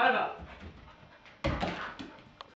还有个。